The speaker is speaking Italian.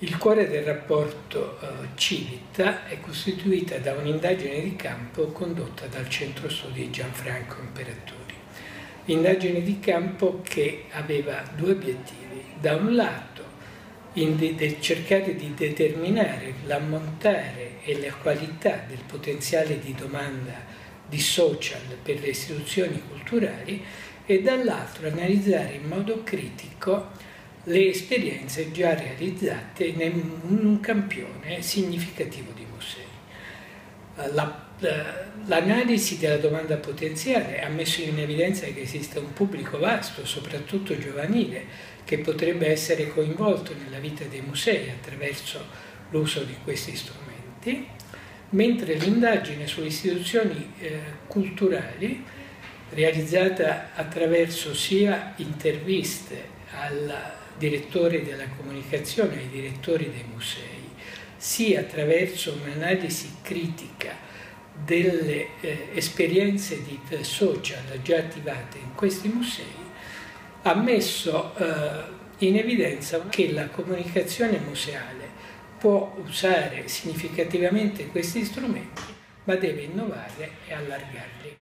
Il cuore del rapporto eh, Civita è costituita da un'indagine di campo condotta dal Centro Studi Gianfranco Imperatori. Indagine di campo che aveva due obiettivi. Da un lato, cercare di determinare l'ammontare e la qualità del potenziale di domanda di social per le istituzioni culturali e dall'altro analizzare in modo critico le esperienze già realizzate in un campione significativo di musei. L'analisi della domanda potenziale ha messo in evidenza che esiste un pubblico vasto, soprattutto giovanile, che potrebbe essere coinvolto nella vita dei musei attraverso l'uso di questi strumenti, mentre l'indagine sulle istituzioni eh, culturali, realizzata attraverso sia interviste al direttore della comunicazione ai direttori dei musei, sia attraverso un'analisi critica delle eh, esperienze di eh, social già attivate in questi musei, ha messo eh, in evidenza che la comunicazione museale può usare significativamente questi strumenti, ma deve innovare e allargarli.